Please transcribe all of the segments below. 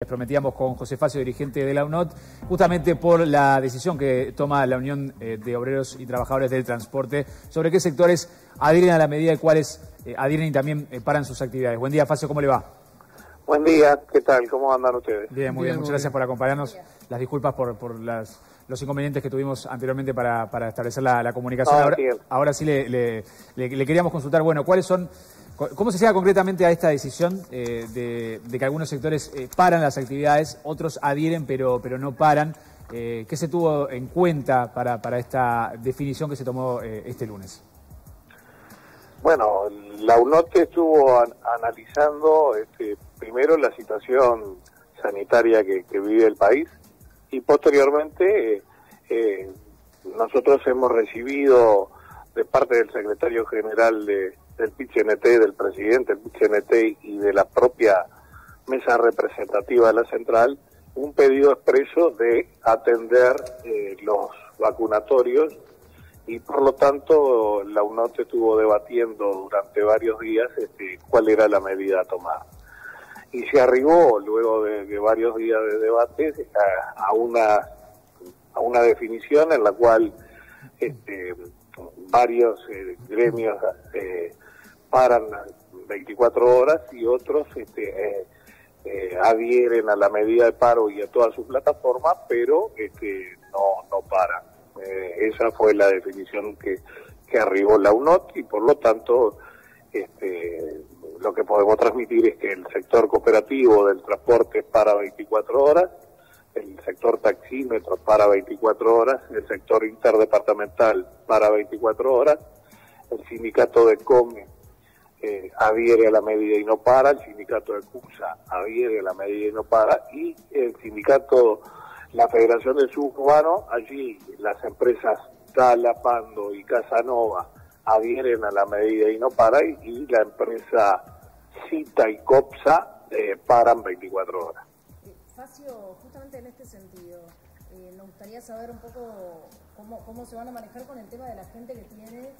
Les prometíamos con José Facio, dirigente de la UNOT, justamente por la decisión que toma la Unión eh, de Obreros y Trabajadores del Transporte sobre qué sectores adhieren a la medida y cuáles eh, adhieren y también eh, paran sus actividades. Buen día, Facio, ¿cómo le va? Buen día, ¿qué tal? ¿Cómo andan ustedes? Bien, muy bien, muchas gracias por acompañarnos. Las disculpas por, los inconvenientes que tuvimos anteriormente para, establecer la, comunicación. ahora, sí le queríamos consultar, bueno, ¿cuáles son ¿Cómo se llega concretamente a esta decisión eh, de, que algunos sectores eh, paran las actividades, otros adhieren pero, pero no paran? Eh, ¿Qué se tuvo en cuenta para, para esta definición que se tomó este lunes? Bueno, la UNOT estuvo analizando este, primero la situación sanitaria que, que, vive el país y posteriormente nosotros hemos recibido de parte del secretario general de del PCNT, del presidente del PCNT y de la propia mesa representativa de la central, un pedido expreso de atender eh, los vacunatorios y por lo tanto la UNOT estuvo debatiendo durante varios días este, cuál era la medida a tomar. Y se arribó, luego de, varios días de debate, a, una, a una definición en la cual este, varios eh, gremios eh, paran 24 horas y otros este, eh, eh, adhieren a la medida de paro y a toda su plataforma, pero este, no, no paran. Eh, esa fue la definición que, que arribó la UNOT y por lo tanto este, lo que podemos transmitir es que el sector cooperativo del transporte para 24 horas, el sector taxímetro para 24 horas, el sector interdepartamental para 24 horas, el sindicato de COME eh, adhiere a la medida y no para, el sindicato de CUSA adhiere a la medida y no para, y el sindicato, la Federación del Suburbano, allí las empresas Tala, Pando y Casanova adhieren a la medida y no para, y, la empresa Cita y COPSA eh, paran 24 horas. Eh, Facio, justamente en este sentido, eh, nos gustaría saber un poco cómo, cómo se van a manejar con el tema de la gente que tiene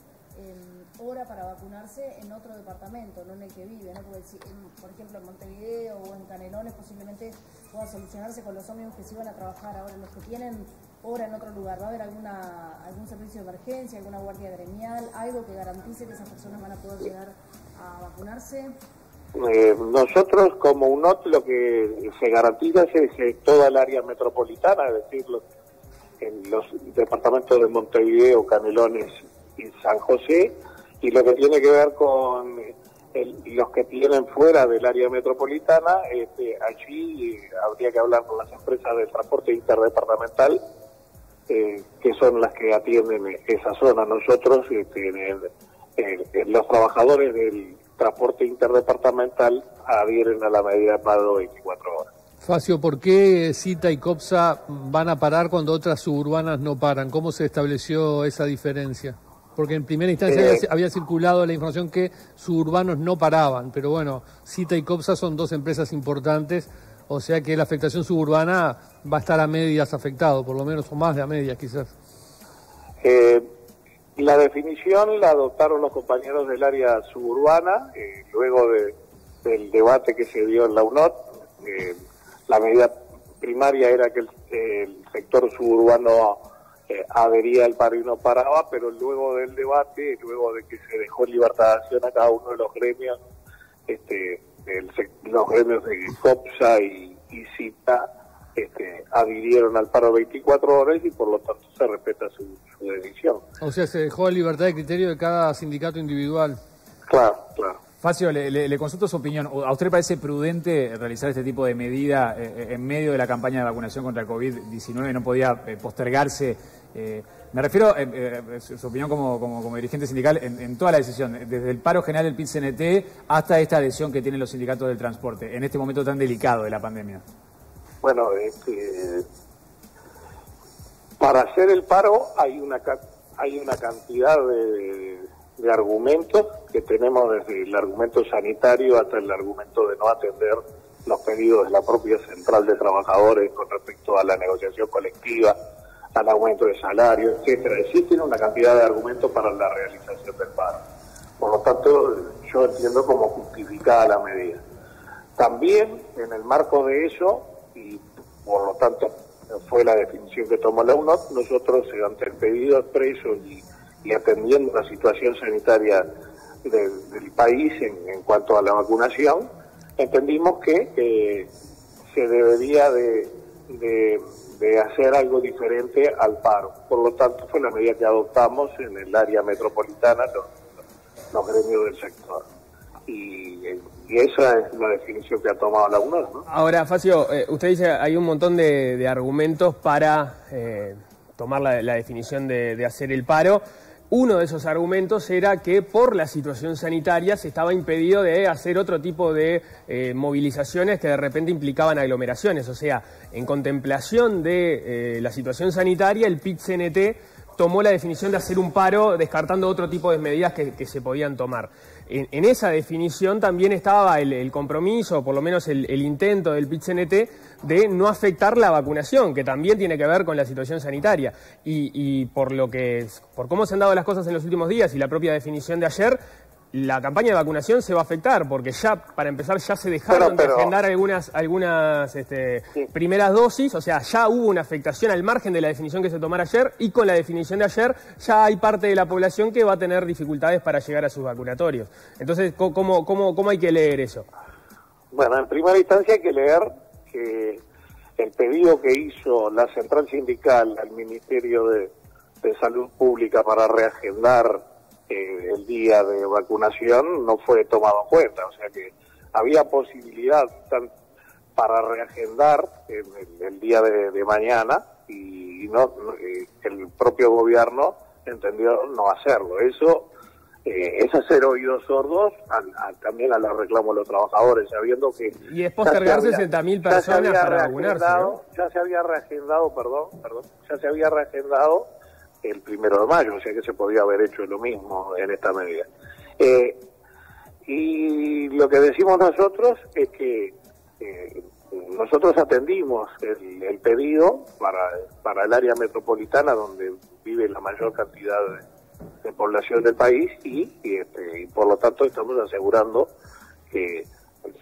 hora para vacunarse en otro departamento, no en el que vive, ¿no? Porque por ejemplo en Montevideo o en Canelones posiblemente pueda solucionarse con los ómnibus que se iban a trabajar ahora, los que tienen hora en otro lugar, ¿va a haber alguna, algún servicio de emergencia, alguna guardia gremial, algo que garantice que esas personas van a poder llegar a vacunarse? Eh, nosotros como UNOT lo que se garantiza es, toda el área metropolitana, es decir, en los departamentos de Montevideo, Canelones, y San José, y lo que tiene que ver con los que tienen fuera del área metropolitana, este, allí eh, habría que hablar con las empresas de transporte interdepartamental, eh, que son las que atienden esa zona. Nosotros, este, los trabajadores del transporte interdepartamental adhieren a la medida de paro 24 horas. Facio, ¿por qué Cita y COPSA van a parar cuando otras suburbanas no paran? ¿Cómo se estableció esa diferencia? Porque en primera instancia eh, había, circulado la información que suburbanos no paraban, pero bueno, Cita y Copsa son dos empresas importantes, o sea que la afectación suburbana va a estar a medias afectado, por lo menos, o más de a medias quizás. Eh, la definición la adoptaron los compañeros del área suburbana, eh, luego del debate que se dio en la UNOT. la medida primaria era que el sector suburbano eh, adhería al paro y no paraba, pero luego del debate, luego de que se dejó libertad de acción a cada uno de los gremios, este, los gremios de COPSA y, CITA este, adhirieron al paro 24 horas y por lo tanto se respeta su, decisión. O sea, se dejó la libertad de criterio de cada sindicato individual. Claro, claro. Facio, le, consulto su opinión. ¿A usted le parece prudente realizar este tipo de medida eh, eh, en medio de la campaña de vacunación contra el COVID-19? ¿No podía postergarse eh, me refiero, eh, su opinión como, como, dirigente sindical, en, toda la decisión, desde el paro general del PIT-CNT hasta esta adhesión que tienen los sindicatos del transporte, en este momento tan delicado de la pandemia. Bueno, este, para hacer el paro hay una, hay una cantidad de, de argumentos que tenemos desde el argumento sanitario hasta el argumento de no atender los pedidos de la propia central de trabajadores con respecto a la negociación colectiva al aumento de salario, etcétera. Existen una cantidad de argumentos para la realización del paro. Por lo tanto, yo entiendo como justificada la medida. También en el marco de eso, y por lo tanto fue la definición que tomó la UNOT, nosotros ante el pedido expreso y, atendiendo la situación sanitaria del país en, cuanto a la vacunación, entendimos que se debería de, de, hacer algo diferente al paro. Por lo tanto, fue la medida que adoptamos en el área metropolitana, los, gremios del sector. Y, esa es la definición que ha tomado la UNOR. ¿no? Ahora, Facio, eh, usted dice hay un montón de, argumentos para eh, tomar la, definición de, de hacer el paro. Uno de esos argumentos era que por la situación sanitaria se estaba impedido de hacer otro tipo de eh, movilizaciones que de repente implicaban aglomeraciones. O sea, en contemplación de eh, la situación sanitaria, el PIT-CNT tomó la definición de hacer un paro descartando otro tipo de medidas que se podían tomar en, esa definición también estaba el, compromiso, o por lo menos el, intento del pit de no afectar la vacunación, que también tiene que ver con la situación sanitaria. Y, por lo que, por cómo se han dado las cosas en los últimos días y la propia definición de ayer, la campaña de vacunación se va a afectar porque ya, para empezar, ya se dejaron de agendar algunas, algunas este, primeras dosis, o sea, ya hubo una afectación al margen de la definición que se tomara ayer y con la definición de ayer ya hay parte de la población que va a tener dificultades para llegar a sus vacunatorios. Entonces, ¿cómo, cómo, cómo hay que leer eso? Bueno, en primera instancia hay que leer que el pedido que hizo la central sindical al Ministerio de Salud Pública para reagendar eh, el día de vacunación no fue tomado en cuenta, o sea que había posibilidad para reagendar el, día de, mañana y no eh, el propio gobierno entendió no hacerlo. Eso eh, es hacer oídos sordos también a los reclamos de los trabajadores, sabiendo que... Y es postergar 60.000 personas para vacunarse. Ya se había reagendado, perdón, perdón, ya se había reagendado el primero de mayo, o sea que se podía haber hecho lo mismo en esta medida. Eh, y lo que decimos nosotros es que eh, nosotros atendimos el, pedido para, para el área metropolitana donde vive la mayor cantidad de, población del país y, este, y, por lo tanto estamos asegurando que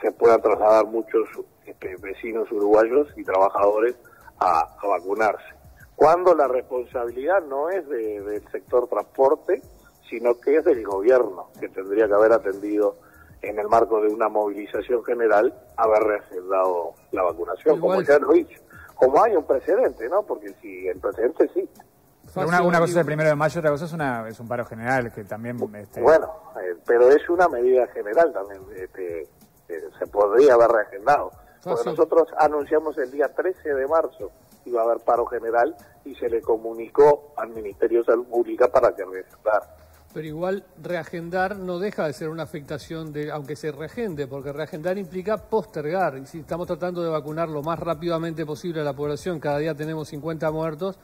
se puedan trasladar muchos este, vecinos uruguayos y trabajadores a vacunarse cuando la responsabilidad no es del sector transporte, sino que es del gobierno, que tendría que haber atendido en el marco de una movilización general, haber reagendado la vacunación, como ya lo he dicho. Como hay un precedente, ¿no? Porque si el precedente sí. Una, una, cosa es el primero de mayo, otra cosa es, una, es un paro general que también... Este... Bueno, eh, pero es una medida general también, este, eh, se podría haber reagendado. Porque nosotros anunciamos el día 13 de marzo iba a haber paro general y se le comunicó al Ministerio de Salud Pública para que reagendara. Pero igual reagendar no deja de ser una afectación, de, aunque se reagende, porque reagendar implica postergar. Y si estamos tratando de vacunar lo más rápidamente posible a la población, cada día tenemos 50 muertos,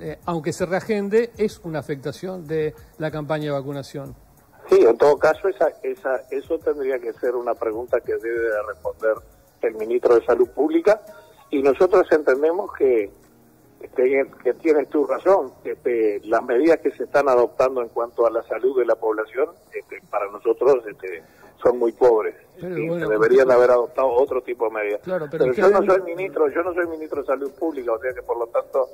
eh, aunque se reagende, es una afectación de la campaña de vacunación. Sí, en todo caso, esa, esa, eso tendría que ser una pregunta que debe responder el ministro de Salud Pública y nosotros entendemos que, este, que tienes tu razón, este, las medidas que se están adoptando en cuanto a la salud de la población, este, para nosotros este, son muy pobres y se deberían haber adoptado otro tipo de medidas. pero, yo no soy ministro, yo no soy ministro de salud pública, o sea que por lo tanto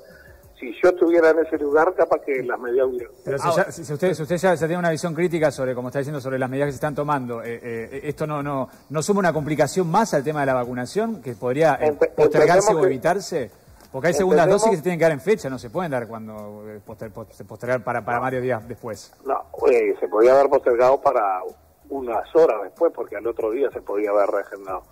si yo estuviera en ese lugar, capaz que las medidas hubieran. Pero si, usted, si usted ya, tiene una visión crítica sobre, como está diciendo, sobre las medidas que se están tomando, eh, eh, ¿esto no, no, no suma una complicación más al tema de la vacunación que podría eh, postergarse o evitarse? Porque hay segundas dosis que se tienen que dar en fecha, no se pueden dar cuando se postergar para, para varios días después. No, se podía haber postergado para unas horas después, porque al otro día se podía haber reagendado.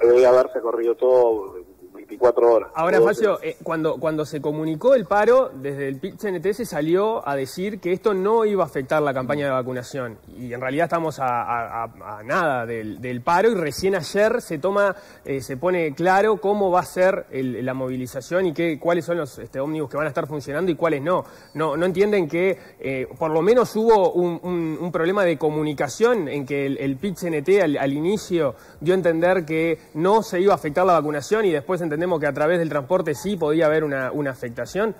podría haberse corrido todo 24 horas. Ahora, Facio, eh, cuando, cuando se comunicó el paro, desde el PIT-CNT se salió a decir que esto no iba a afectar la campaña de vacunación. Y en realidad estamos a, nada del, paro y recién ayer se toma, eh, se pone claro cómo va a ser la movilización y qué, cuáles son los este, ómnibus que van a estar funcionando y cuáles no. No, no entienden que eh, por lo menos hubo un, problema de comunicación en que el, el PIT-CNT al, al inicio dio a entender que no se iba a afectar la vacunación y después entendemos que a través del transporte sí podía haber una, una afectación?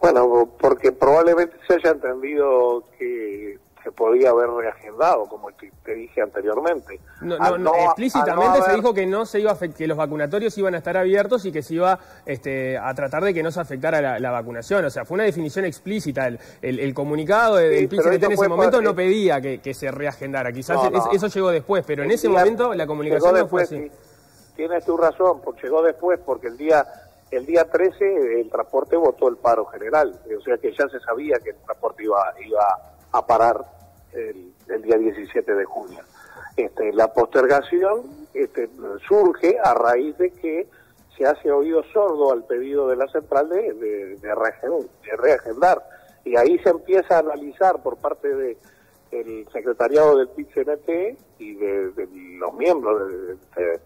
Bueno, porque probablemente se haya entendido que se podía haber reagendado, como te, dije anteriormente. No, no, explícitamente se dijo que no se iba a que los vacunatorios iban a estar abiertos y que se iba este, a tratar de que no se afectara la, vacunación. O sea, fue una definición explícita. El, el, comunicado del sí, en ese momento no pedía que, se reagendara. Quizás eso llegó después, pero en ese momento la comunicación no fue así. Tienes tu razón, porque llegó después, porque el día el día 13 el transporte votó el paro general, o sea que ya se sabía que el transporte iba, iba a parar el, día 17 de junio. Este, la postergación este, surge a raíz de que se hace oído sordo al pedido de la central de, de, reagendar. Y ahí se empieza a analizar por parte de el secretariado del PIT-CNT y de, los miembros,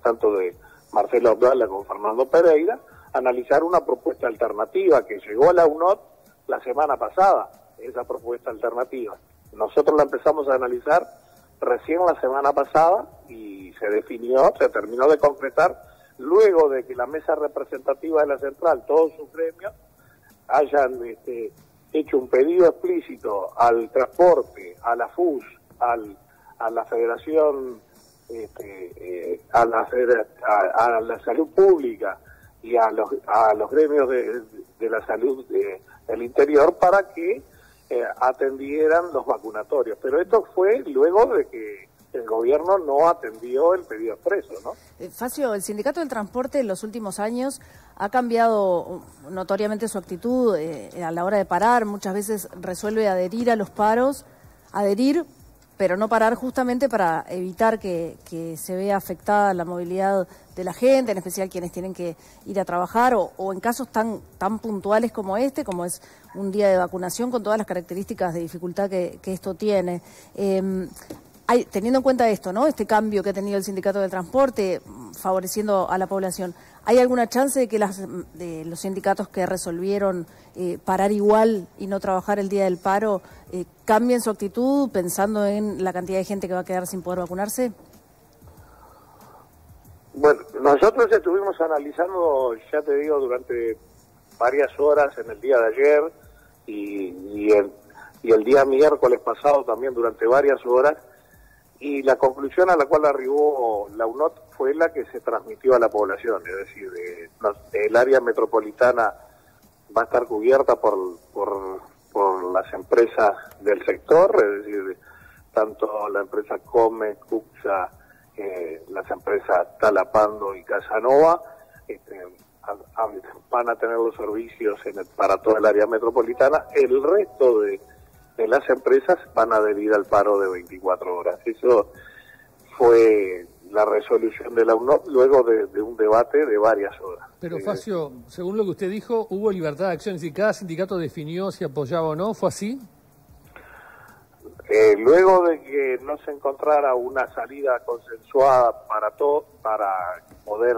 tanto de Marcelo Abdala como Fernando Pereira, analizar una propuesta alternativa que llegó a la UNOT la semana pasada esa propuesta alternativa. Nosotros la empezamos a analizar recién la semana pasada y se definió, se terminó de concretar luego de que la mesa representativa de la central, todos sus gremios, hayan este, hecho un pedido explícito al transporte, a la FUS, al, a la Federación, este, eh, a, la, salud pública y a los, a los gremios de, de la salud del interior para que eh, atendieran los vacunatorios. Pero esto fue luego de que el gobierno no atendió el pedido expreso, ¿no? Eh, Facio, el sindicato del transporte en los últimos años ha cambiado notoriamente su actitud eh, a la hora de parar. Muchas veces resuelve adherir a los paros, adherir pero no parar justamente para evitar que, se vea afectada la movilidad de la gente, en especial quienes tienen que ir a trabajar, o, en casos tan, tan puntuales como este, como es un día de vacunación, con todas las características de dificultad que, esto tiene. Em, hay, teniendo en cuenta esto, ¿no? Este cambio que ha tenido el sindicato del transporte, favoreciendo a la población, ¿hay alguna chance de que las, de los sindicatos que resolvieron eh, parar igual y no trabajar el día del paro eh, cambien su actitud pensando en la cantidad de gente que va a quedar sin poder vacunarse? Bueno, nosotros estuvimos analizando, ya te digo, durante varias horas en el día de ayer y, y, el, y el día miércoles pasado también durante varias horas y la conclusión a la cual arribó la UNOT fue la que se transmitió a la población, es decir, el área metropolitana va a estar cubierta por, por, las empresas del sector, es decir, tanto la empresa Come, Cuxa, eh, las empresas Talapando y Casanova, este, van a tener los servicios para toda el área metropolitana. El resto de las empresas van a adherir al paro de 24 horas. Eso fue la resolución de la UNOP luego de, un debate de varias horas. Pero Facio, según lo que usted dijo, hubo libertad de acción, y cada sindicato definió si apoyaba o no, ¿fue así? Eh, luego de que no se encontrara una salida consensuada para todos, para poder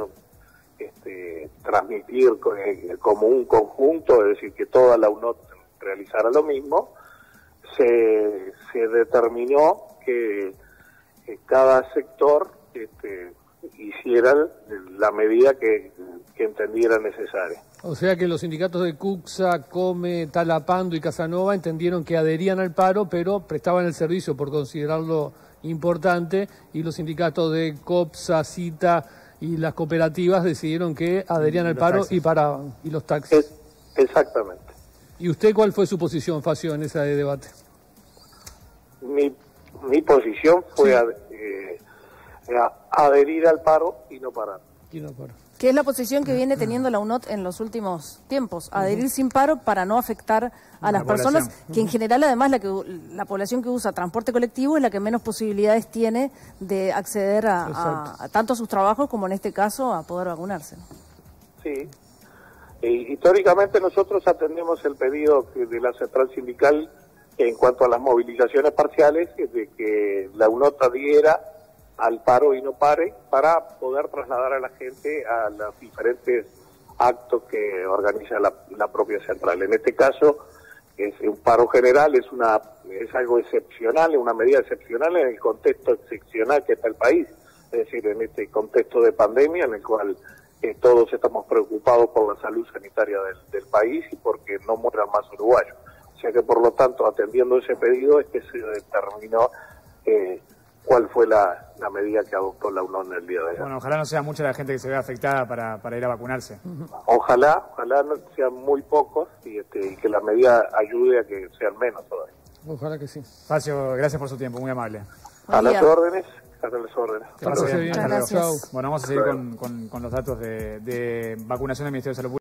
este, transmitir eh, como un conjunto, es decir, que toda la UNOT realizara lo mismo, se, se determinó que, cada sector este, hiciera la medida que, que, entendiera necesaria. O sea que los sindicatos de CUCSA, COME, Talapando y Casanova entendieron que adherían al paro, pero prestaban el servicio por considerarlo importante, y los sindicatos de COPSA, CITA y las cooperativas decidieron que adherían al paro y paraban, y los taxis. exactamente. ¿Y usted cuál fue su posición, Facio, en ese debate? Mi, mi posición fue eh, adherir al paro y no parar. Y Que es la posición que viene teniendo la UNOT en los últimos tiempos, adherir sin paro para no afectar a las personas, que en general además la, que, la población que usa transporte colectivo es la que menos posibilidades tiene de acceder a, tanto a sus trabajos como en este caso a poder vacunarse. Sí, históricamente nosotros atendemos el pedido de la central sindical en cuanto a las movilizaciones parciales, de que la UNOT adhiera al paro y no pare para poder trasladar a la gente a los diferentes actos que organiza la, propia central. En este caso es un paro general, es una es algo excepcional, es una medida excepcional en el contexto excepcional que está el país, es decir, en este contexto de pandemia en el cual todos estamos preocupados por la salud sanitaria del, país y porque no mueran más uruguayos. O O sea que por lo tanto, atendiendo ese pedido es que se determinó eh, cuál fue la, medida que adoptó la UNON el día de hoy. Bueno, ojalá no sea mucha la gente que se vea afectada para, para ir a vacunarse. Ojalá, ojalá no sean muy pocos y, este, y que la medida ayude a que sean menos todavía. Ojalá que sí. Facio, gracias por su tiempo, muy amable. A las órdenes. A las órdenes. Gracias. Bueno, vamos a seguir con, con, los datos de, de vacunación del Ministerio de Salud Pública.